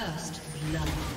First blood.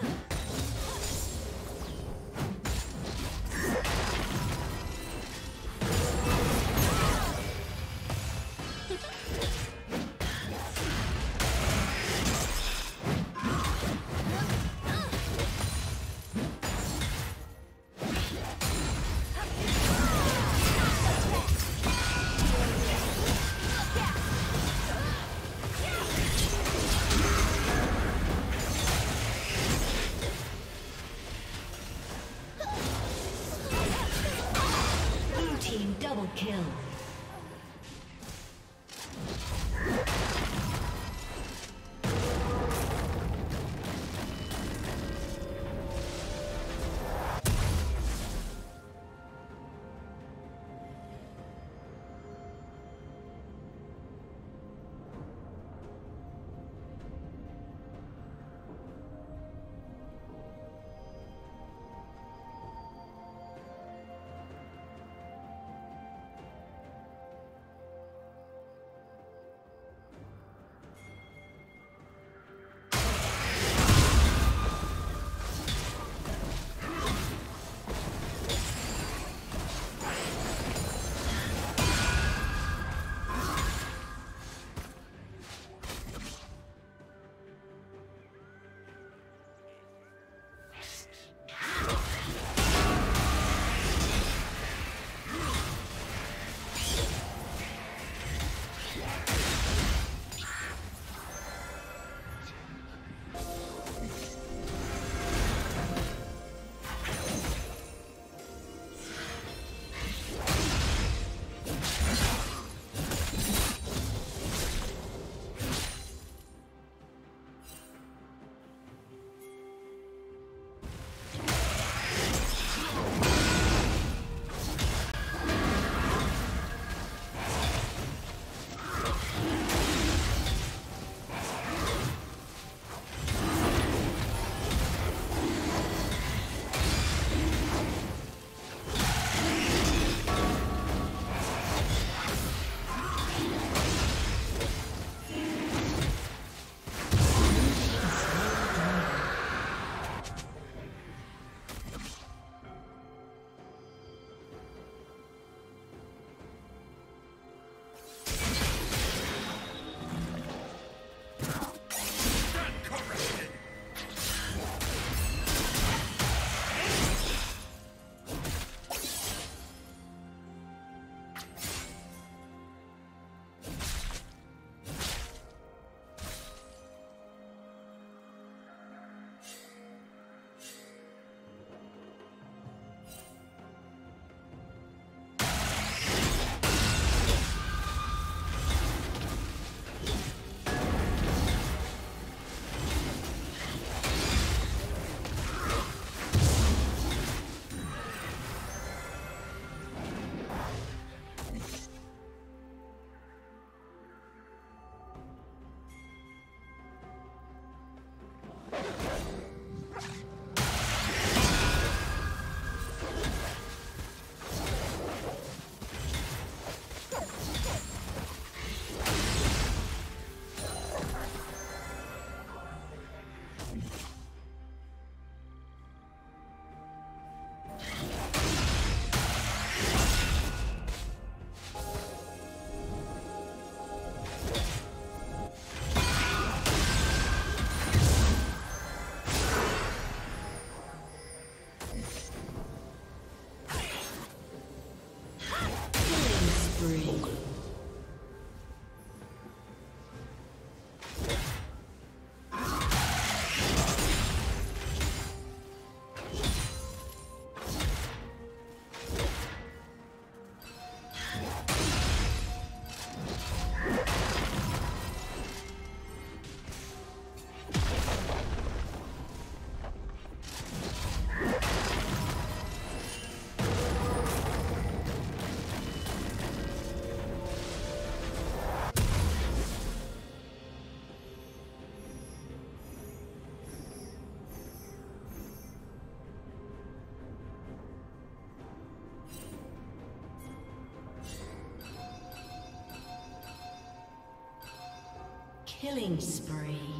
Kill. Killing spree.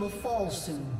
Will fall soon.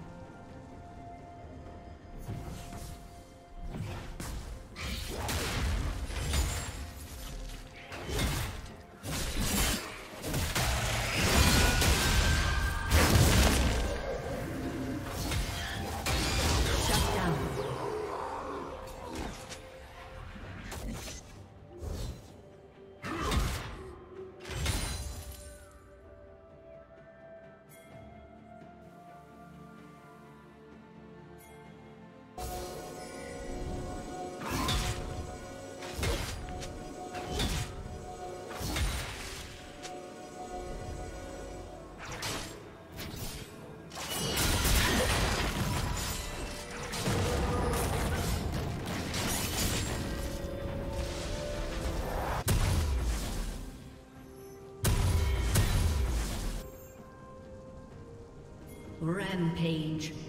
Rampage.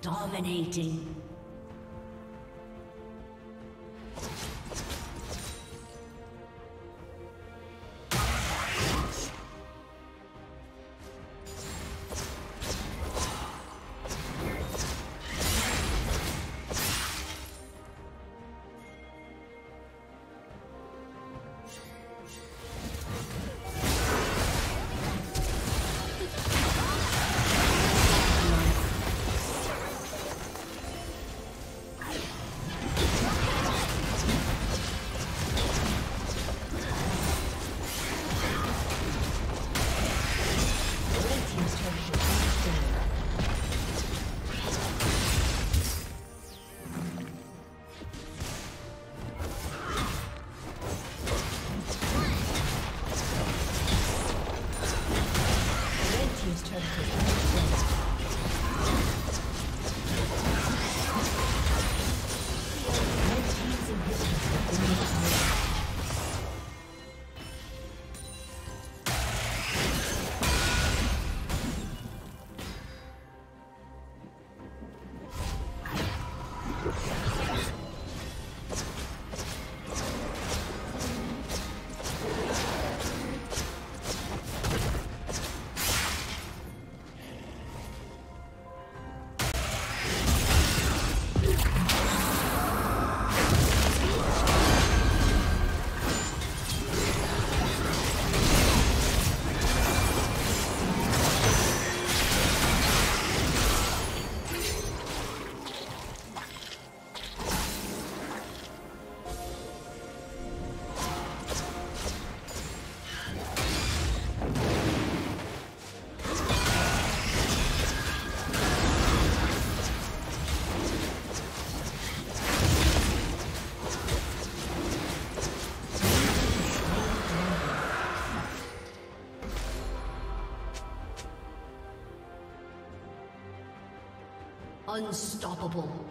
Dominating. Unstoppable.